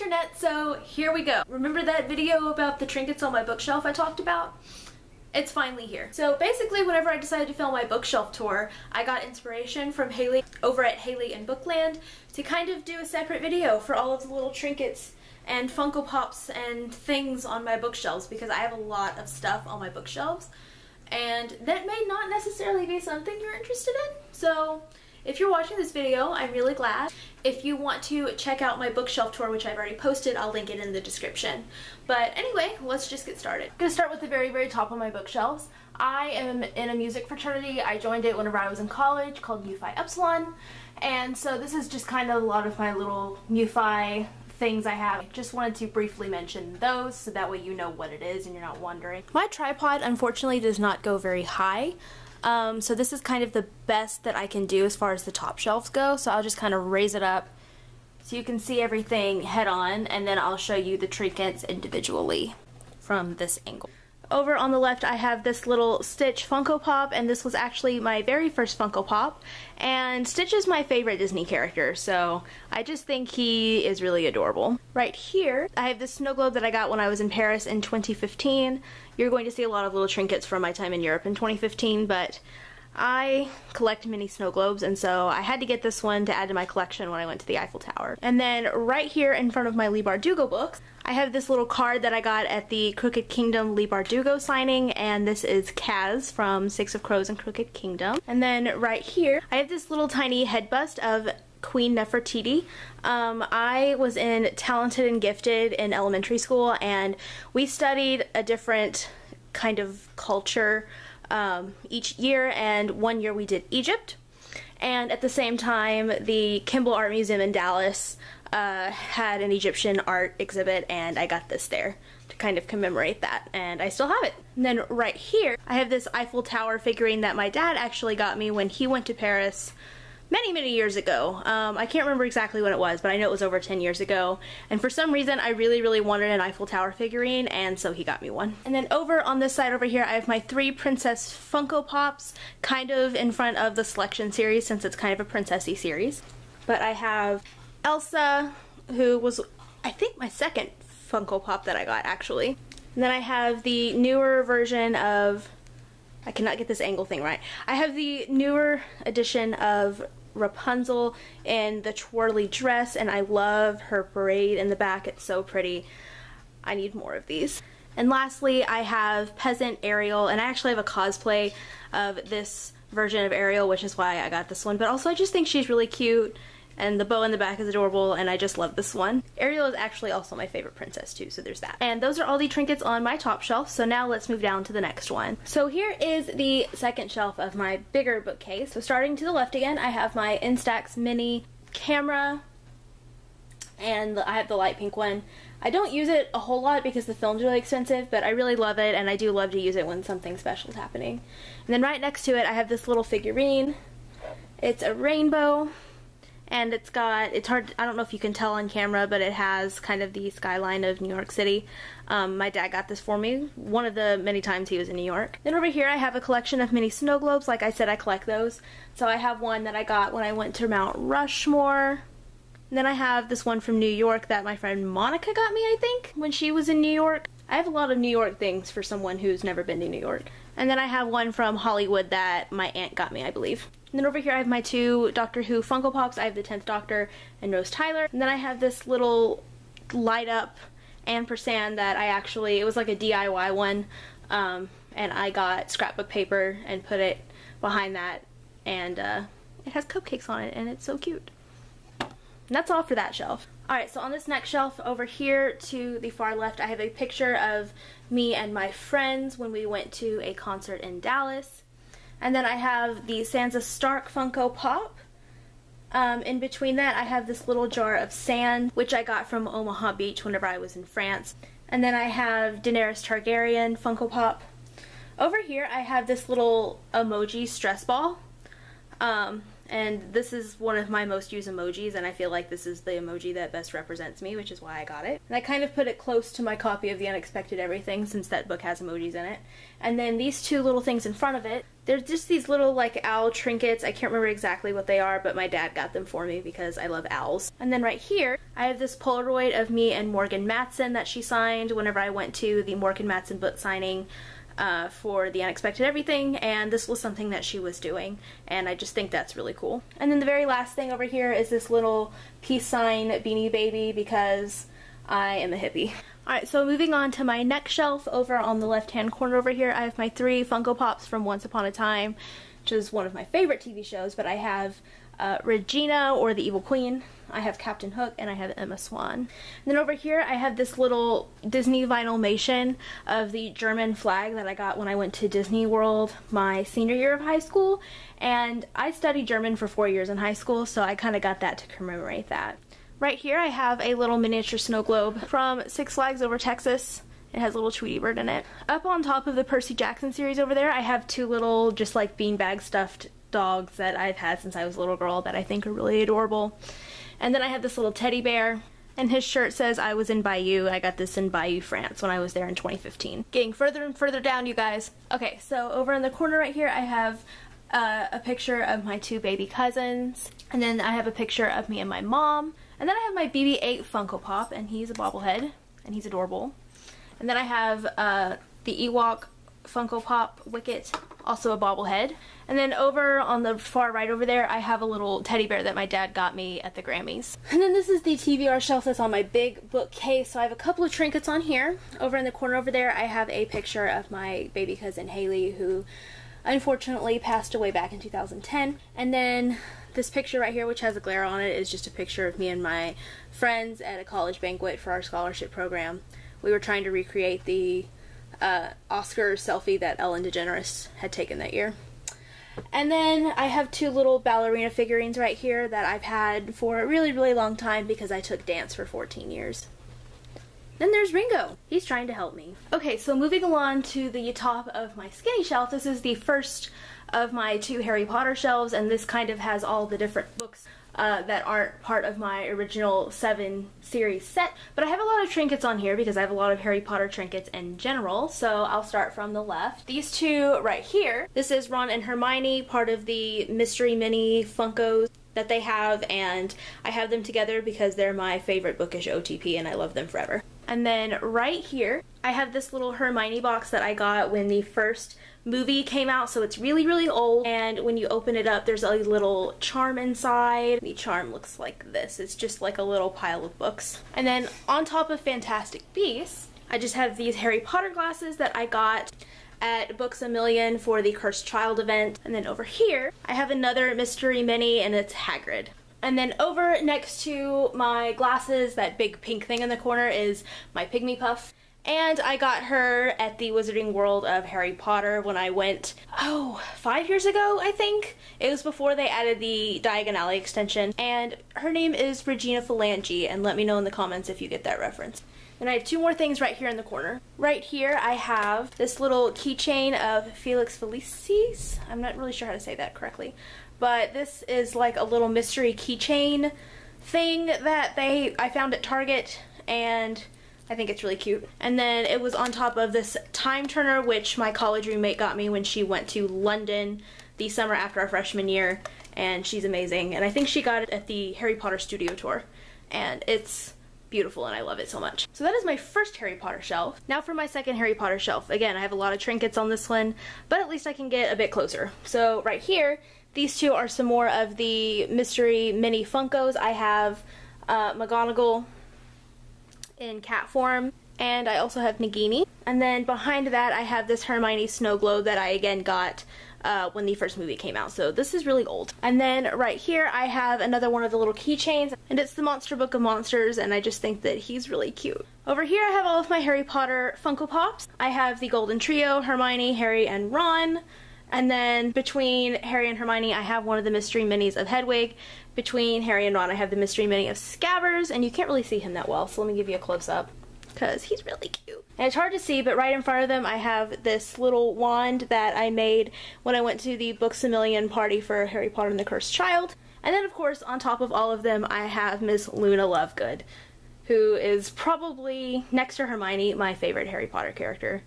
internet, so here we go. Remember that video about the trinkets on my bookshelf I talked about? It's finally here. So basically whenever I decided to film my bookshelf tour, I got inspiration from Haley over at Haley and Bookland to kind of do a separate video for all of the little trinkets and Funko Pops and things on my bookshelves because I have a lot of stuff on my bookshelves and that may not necessarily be something you're interested in. So if you're watching this video, I'm really glad. If you want to check out my bookshelf tour, which I've already posted, I'll link it in the description. But anyway, let's just get started. I'm gonna start with the very, very top of my bookshelves. I am in a music fraternity. I joined it whenever I was in college called Mu Phi Epsilon. And so this is just kind of a lot of my little Mu Phi things I have. Just wanted to briefly mention those so that way you know what it is and you're not wondering. My tripod unfortunately does not go very high. Um, so this is kind of the best that I can do as far as the top shelves go. So I'll just kind of raise it up so you can see everything head on and then I'll show you the trinkets individually from this angle. Over on the left I have this little Stitch Funko Pop and this was actually my very first Funko Pop and Stitch is my favorite Disney character so I just think he is really adorable. Right here I have this snow globe that I got when I was in Paris in 2015. You're going to see a lot of little trinkets from my time in Europe in 2015 but I collect mini snow globes and so I had to get this one to add to my collection when I went to the Eiffel Tower. And then right here in front of my Leigh Bardugo books I have this little card that I got at the Crooked Kingdom Leigh Bardugo signing, and this is Kaz from Six of Crows and Crooked Kingdom. And then right here, I have this little tiny head bust of Queen Nefertiti. Um, I was in Talented and Gifted in elementary school, and we studied a different kind of culture um, each year, and one year we did Egypt. And at the same time, the Kimbell Art Museum in Dallas uh, had an Egyptian art exhibit and I got this there to kind of commemorate that and I still have it. And then right here I have this Eiffel Tower figurine that my dad actually got me when he went to Paris many many years ago. Um, I can't remember exactly when it was but I know it was over 10 years ago and for some reason I really really wanted an Eiffel Tower figurine and so he got me one. And then over on this side over here I have my three Princess Funko Pops kind of in front of the selection series since it's kind of a princessy series. But I have Elsa, who was, I think, my second Funko Pop that I got, actually. And then I have the newer version of, I cannot get this angle thing right. I have the newer edition of Rapunzel in the twirly dress, and I love her braid in the back. It's so pretty. I need more of these. And lastly, I have Peasant Ariel, and I actually have a cosplay of this version of Ariel, which is why I got this one. But also, I just think she's really cute and the bow in the back is adorable and I just love this one. Ariel is actually also my favorite princess too, so there's that. And those are all the trinkets on my top shelf, so now let's move down to the next one. So here is the second shelf of my bigger bookcase. So starting to the left again, I have my Instax mini camera and I have the light pink one. I don't use it a whole lot because the film's really expensive, but I really love it and I do love to use it when something special is happening. And then right next to it I have this little figurine. It's a rainbow and it's got it's hard I don't know if you can tell on camera but it has kind of the skyline of New York City. Um, my dad got this for me one of the many times he was in New York. Then over here I have a collection of mini snow globes. Like I said I collect those. So I have one that I got when I went to Mount Rushmore. And then I have this one from New York that my friend Monica got me I think when she was in New York. I have a lot of New York things for someone who's never been to New York and then I have one from Hollywood that my aunt got me I believe and then over here I have my two Doctor Who Funko Pops. I have the 10th Doctor and Rose Tyler. And then I have this little light up ampersand that I actually, it was like a DIY one. Um, and I got scrapbook paper and put it behind that. And uh, it has cupcakes on it and it's so cute. And that's all for that shelf. Alright, so on this next shelf over here to the far left, I have a picture of me and my friends when we went to a concert in Dallas. And then I have the Sansa Stark Funko Pop. Um, in between that, I have this little jar of sand, which I got from Omaha Beach whenever I was in France. And then I have Daenerys Targaryen Funko Pop. Over here, I have this little emoji stress ball. Um, And this is one of my most used emojis, and I feel like this is the emoji that best represents me, which is why I got it. And I kind of put it close to my copy of The Unexpected Everything, since that book has emojis in it. And then these two little things in front of it, they're just these little like owl trinkets. I can't remember exactly what they are, but my dad got them for me because I love owls. And then right here, I have this Polaroid of me and Morgan Matson that she signed whenever I went to the Morgan Matson book signing uh, for The Unexpected Everything, and this was something that she was doing, and I just think that's really cool. And then the very last thing over here is this little peace sign beanie baby because I am a hippie. Alright, so moving on to my next shelf over on the left hand corner over here, I have my three Funko Pops from Once Upon a Time, which is one of my favorite TV shows, but I have uh, Regina or the Evil Queen, I have Captain Hook, and I have Emma Swan. And then over here I have this little Disney vinylmation of the German flag that I got when I went to Disney World my senior year of high school, and I studied German for four years in high school, so I kind of got that to commemorate that. Right here I have a little miniature snow globe from Six Flags Over Texas. It has a little Tweety bird in it. Up on top of the Percy Jackson series over there, I have two little just like beanbag stuffed dogs that I've had since I was a little girl that I think are really adorable. And then I have this little teddy bear and his shirt says I was in Bayeux. I got this in Bayeux, France when I was there in 2015. Getting further and further down, you guys. Okay, so over in the corner right here, I have uh, a picture of my two baby cousins. And then I have a picture of me and my mom. And then I have my BB-8 Funko Pop, and he's a bobblehead, and he's adorable. And then I have uh, the Ewok Funko Pop Wicket, also a bobblehead. And then over on the far right over there, I have a little teddy bear that my dad got me at the Grammys. And then this is the TBR shelf that's on my big bookcase. So I have a couple of trinkets on here. Over in the corner over there, I have a picture of my baby cousin Haley, who unfortunately passed away back in 2010. And then this picture right here, which has a glare on it, is just a picture of me and my friends at a college banquet for our scholarship program. We were trying to recreate the uh, Oscar selfie that Ellen DeGeneres had taken that year. And then I have two little ballerina figurines right here that I've had for a really, really long time because I took dance for 14 years. Then there's Ringo. He's trying to help me. Okay, so moving along to the top of my skinny shelf, this is the first of my two Harry Potter shelves, and this kind of has all the different books uh, that aren't part of my original seven series set. But I have a lot of trinkets on here because I have a lot of Harry Potter trinkets in general. So I'll start from the left. These two right here. This is Ron and Hermione, part of the Mystery Mini Funkos that they have and I have them together because they're my favorite bookish OTP and I love them forever. And then right here, I have this little Hermione box that I got when the first movie came out, so it's really, really old. And when you open it up, there's a little charm inside. The charm looks like this. It's just like a little pile of books. And then on top of Fantastic Beasts, I just have these Harry Potter glasses that I got at Books A Million for the Cursed Child event. And then over here, I have another Mystery Mini and it's Hagrid. And then over next to my glasses, that big pink thing in the corner is my Pygmy Puff. And I got her at the Wizarding World of Harry Potter when I went, oh, five years ago, I think. It was before they added the Diagon Alley extension. And her name is Regina Phalange, and let me know in the comments if you get that reference. And I have two more things right here in the corner. Right here I have this little keychain of Felix Felicis. I'm not really sure how to say that correctly but this is like a little mystery keychain thing that they I found at Target and I think it's really cute. And then it was on top of this time turner which my college roommate got me when she went to London the summer after our freshman year and she's amazing and I think she got it at the Harry Potter studio tour and it's beautiful and I love it so much. So that is my first Harry Potter shelf. Now for my second Harry Potter shelf. Again, I have a lot of trinkets on this one, but at least I can get a bit closer. So right here these two are some more of the Mystery Mini Funkos. I have uh, McGonagall in cat form, and I also have Nagini. And then behind that, I have this Hermione Snow Globe that I again got uh, when the first movie came out. So this is really old. And then right here, I have another one of the little keychains, and it's the Monster Book of Monsters, and I just think that he's really cute. Over here, I have all of my Harry Potter Funko Pops. I have the Golden Trio, Hermione, Harry, and Ron. And then between Harry and Hermione, I have one of the mystery minis of Hedwig. Between Harry and Ron, I have the mystery mini of Scabbers, and you can't really see him that well, so let me give you a close-up because he's really cute. And it's hard to see, but right in front of them I have this little wand that I made when I went to the Books a Million party for Harry Potter and the Cursed Child. And then of course on top of all of them I have Miss Luna Lovegood, who is probably, next to Hermione, my favorite Harry Potter character.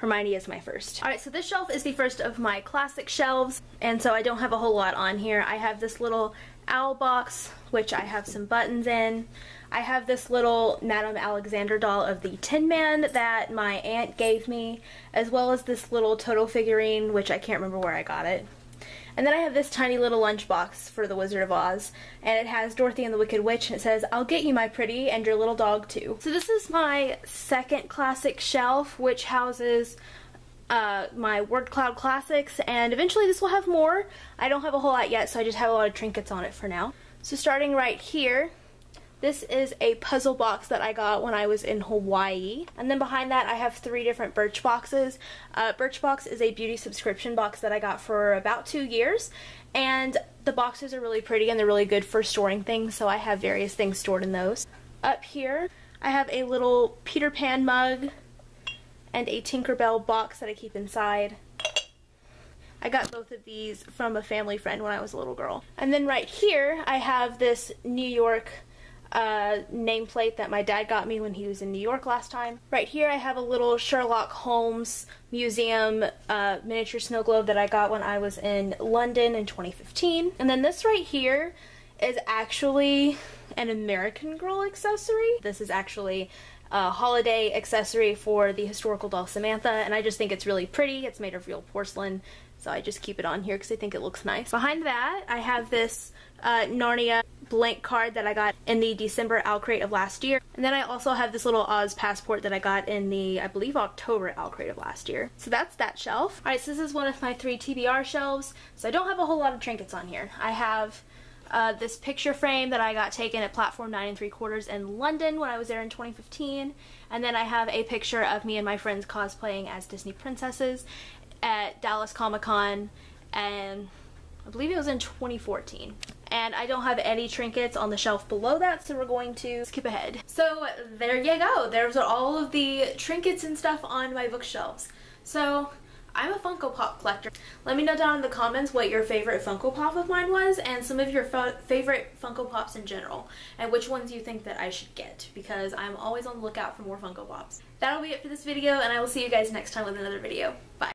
Hermione is my first. Alright, so this shelf is the first of my classic shelves, and so I don't have a whole lot on here. I have this little owl box, which I have some buttons in. I have this little Madame Alexander doll of the Tin Man that my aunt gave me, as well as this little Toto figurine, which I can't remember where I got it. And then I have this tiny little lunchbox for the Wizard of Oz, and it has Dorothy and the Wicked Witch, and it says, I'll get you my pretty, and your little dog too. So this is my second classic shelf, which houses uh, my Word Cloud Classics, and eventually this will have more. I don't have a whole lot yet, so I just have a lot of trinkets on it for now. So starting right here, this is a puzzle box that I got when I was in Hawaii. And then behind that I have three different Birch boxes. Uh, Birchbox is a beauty subscription box that I got for about two years. And the boxes are really pretty and they're really good for storing things, so I have various things stored in those. Up here I have a little Peter Pan mug and a Tinkerbell box that I keep inside. I got both of these from a family friend when I was a little girl. And then right here I have this New York uh, nameplate that my dad got me when he was in New York last time. Right here I have a little Sherlock Holmes museum uh, miniature snow globe that I got when I was in London in 2015. And then this right here is actually an American Girl accessory. This is actually a holiday accessory for the historical doll Samantha and I just think it's really pretty. It's made of real porcelain so I just keep it on here because I think it looks nice. Behind that I have this uh, Narnia blank card that I got in the December Owl Crate of last year. And then I also have this little Oz passport that I got in the, I believe, October Owl Crate of last year. So that's that shelf. Alright, so this is one of my three TBR shelves. So I don't have a whole lot of trinkets on here. I have uh, this picture frame that I got taken at Platform 9 and 3 quarters in London when I was there in 2015. And then I have a picture of me and my friends cosplaying as Disney princesses at Dallas Comic Con and I believe it was in 2014 and I don't have any trinkets on the shelf below that so we're going to skip ahead. So there you go. There's all of the trinkets and stuff on my bookshelves. So I'm a Funko Pop collector. Let me know down in the comments what your favorite Funko Pop of mine was and some of your favorite Funko Pops in general and which ones you think that I should get because I'm always on the lookout for more Funko Pops. That'll be it for this video and I will see you guys next time with another video. Bye.